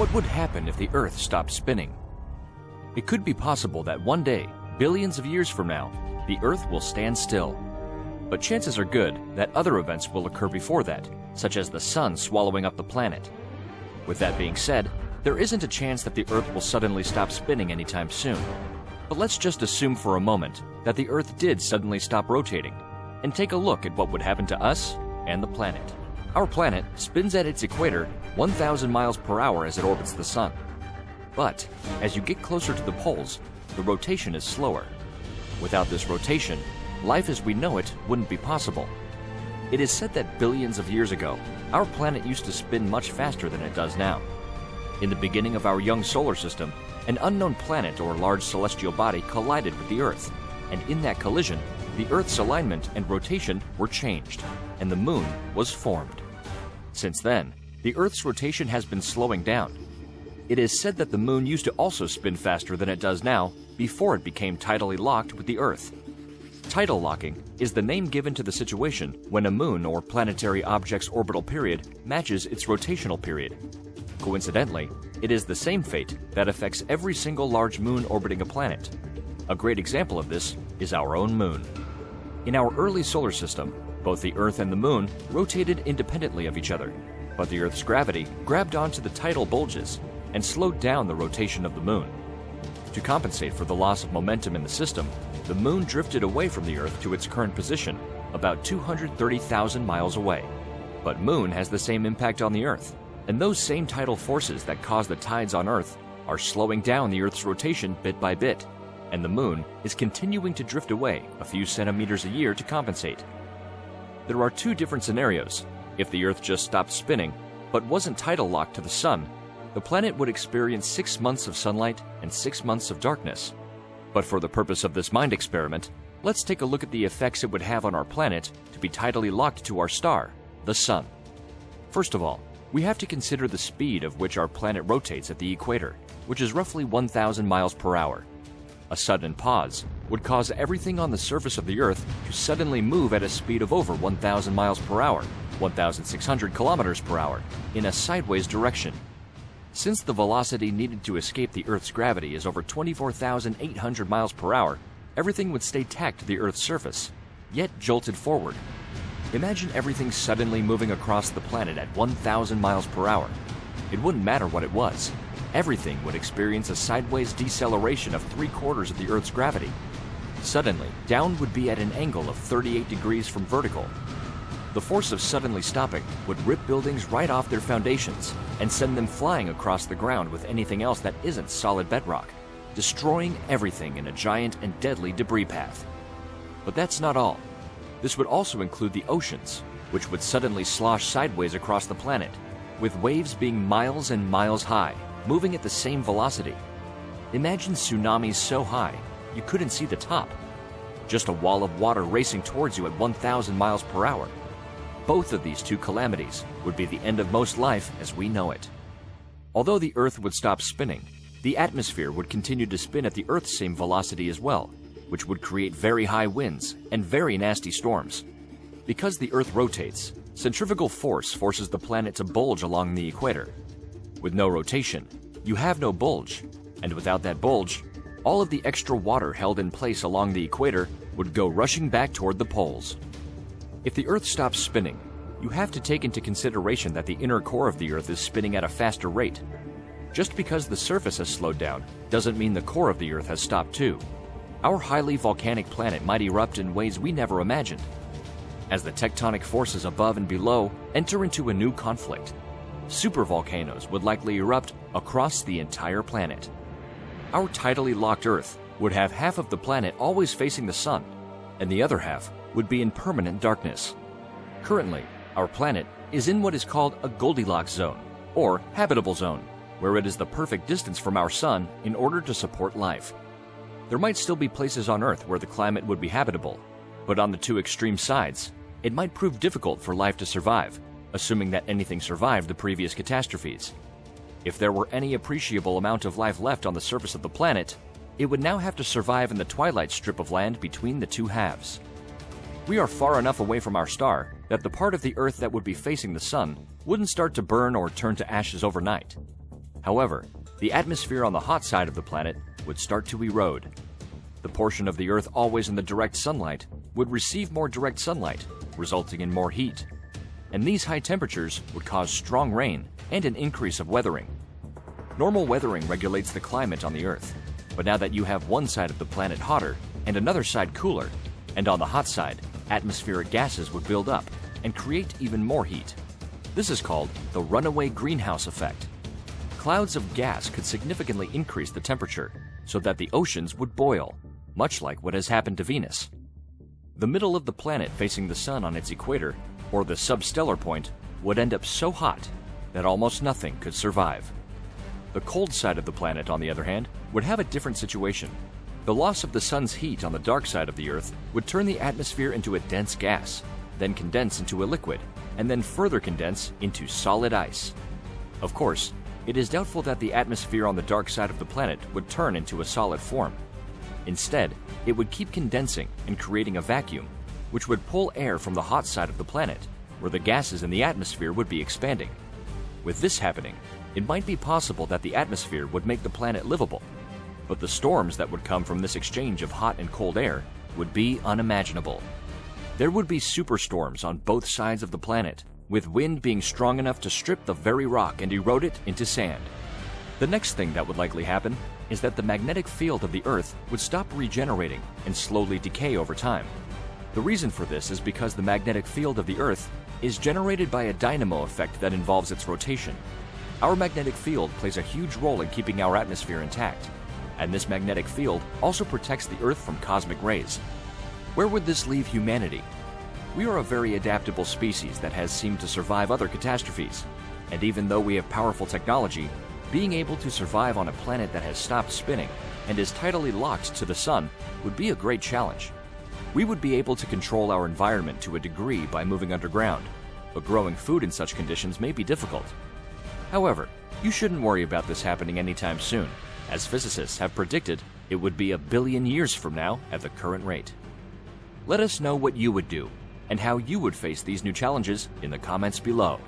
What would happen if the Earth stopped spinning? It could be possible that one day, billions of years from now, the Earth will stand still. But chances are good that other events will occur before that, such as the Sun swallowing up the planet. With that being said, there isn't a chance that the Earth will suddenly stop spinning anytime soon. But let's just assume for a moment that the Earth did suddenly stop rotating, and take a look at what would happen to us and the planet. Our planet spins at its equator 1,000 miles per hour as it orbits the Sun. But as you get closer to the poles, the rotation is slower. Without this rotation, life as we know it wouldn't be possible. It is said that billions of years ago, our planet used to spin much faster than it does now. In the beginning of our young solar system, an unknown planet or large celestial body collided with the Earth, and in that collision, the Earth's alignment and rotation were changed, and the Moon was formed. Since then, the Earth's rotation has been slowing down. It is said that the Moon used to also spin faster than it does now before it became tidally locked with the Earth. Tidal locking is the name given to the situation when a moon or planetary object's orbital period matches its rotational period. Coincidentally, it is the same fate that affects every single large moon orbiting a planet. A great example of this is our own moon. In our early solar system, both the Earth and the Moon rotated independently of each other, but the Earth's gravity grabbed onto the tidal bulges and slowed down the rotation of the Moon. To compensate for the loss of momentum in the system, the Moon drifted away from the Earth to its current position, about 230,000 miles away. But Moon has the same impact on the Earth, and those same tidal forces that cause the tides on Earth are slowing down the Earth's rotation bit by bit, and the Moon is continuing to drift away a few centimeters a year to compensate. There are two different scenarios. If the Earth just stopped spinning, but wasn't tidal locked to the Sun, the planet would experience six months of sunlight and six months of darkness. But for the purpose of this mind experiment, let's take a look at the effects it would have on our planet to be tidally locked to our star, the Sun. First of all, we have to consider the speed of which our planet rotates at the equator, which is roughly 1,000 miles per hour. A sudden pause would cause everything on the surface of the Earth to suddenly move at a speed of over 1,000 miles per hour, 1,600 kilometers per hour, in a sideways direction. Since the velocity needed to escape the Earth's gravity is over 24,800 miles per hour, everything would stay tacked to the Earth's surface, yet jolted forward. Imagine everything suddenly moving across the planet at 1,000 miles per hour. It wouldn't matter what it was. Everything would experience a sideways deceleration of three quarters of the Earth's gravity. Suddenly, down would be at an angle of 38 degrees from vertical, the force of suddenly stopping would rip buildings right off their foundations and send them flying across the ground with anything else that isn't solid bedrock, destroying everything in a giant and deadly debris path. But that's not all. This would also include the oceans, which would suddenly slosh sideways across the planet, with waves being miles and miles high, moving at the same velocity. Imagine tsunamis so high you couldn't see the top. Just a wall of water racing towards you at 1,000 miles per hour both of these two calamities would be the end of most life as we know it. Although the Earth would stop spinning, the atmosphere would continue to spin at the Earth's same velocity as well, which would create very high winds and very nasty storms. Because the Earth rotates, centrifugal force forces the planet to bulge along the equator. With no rotation, you have no bulge, and without that bulge, all of the extra water held in place along the equator would go rushing back toward the poles. If the Earth stops spinning, you have to take into consideration that the inner core of the Earth is spinning at a faster rate. Just because the surface has slowed down doesn't mean the core of the Earth has stopped too. Our highly volcanic planet might erupt in ways we never imagined. As the tectonic forces above and below enter into a new conflict, supervolcanoes would likely erupt across the entire planet. Our tidally locked Earth would have half of the planet always facing the sun, and the other half would be in permanent darkness. Currently, our planet is in what is called a Goldilocks zone, or habitable zone, where it is the perfect distance from our sun in order to support life. There might still be places on Earth where the climate would be habitable, but on the two extreme sides, it might prove difficult for life to survive, assuming that anything survived the previous catastrophes. If there were any appreciable amount of life left on the surface of the planet, it would now have to survive in the twilight strip of land between the two halves. We are far enough away from our star that the part of the Earth that would be facing the Sun wouldn't start to burn or turn to ashes overnight. However, the atmosphere on the hot side of the planet would start to erode. The portion of the Earth always in the direct sunlight would receive more direct sunlight, resulting in more heat. And these high temperatures would cause strong rain and an increase of weathering. Normal weathering regulates the climate on the Earth, but now that you have one side of the planet hotter and another side cooler, and on the hot side, atmospheric gases would build up and create even more heat. This is called the runaway greenhouse effect. Clouds of gas could significantly increase the temperature so that the oceans would boil, much like what has happened to Venus. The middle of the planet facing the sun on its equator, or the substellar point, would end up so hot that almost nothing could survive. The cold side of the planet, on the other hand, would have a different situation. The loss of the sun's heat on the dark side of the Earth would turn the atmosphere into a dense gas, then condense into a liquid, and then further condense into solid ice. Of course, it is doubtful that the atmosphere on the dark side of the planet would turn into a solid form. Instead, it would keep condensing and creating a vacuum, which would pull air from the hot side of the planet, where the gases in the atmosphere would be expanding. With this happening, it might be possible that the atmosphere would make the planet livable, but the storms that would come from this exchange of hot and cold air would be unimaginable. There would be superstorms on both sides of the planet, with wind being strong enough to strip the very rock and erode it into sand. The next thing that would likely happen is that the magnetic field of the Earth would stop regenerating and slowly decay over time. The reason for this is because the magnetic field of the Earth is generated by a dynamo effect that involves its rotation. Our magnetic field plays a huge role in keeping our atmosphere intact, and this magnetic field also protects the Earth from cosmic rays. Where would this leave humanity? We are a very adaptable species that has seemed to survive other catastrophes, and even though we have powerful technology, being able to survive on a planet that has stopped spinning and is tidally locked to the sun would be a great challenge. We would be able to control our environment to a degree by moving underground, but growing food in such conditions may be difficult. However, you shouldn't worry about this happening anytime soon, as physicists have predicted it would be a billion years from now at the current rate. Let us know what you would do and how you would face these new challenges in the comments below.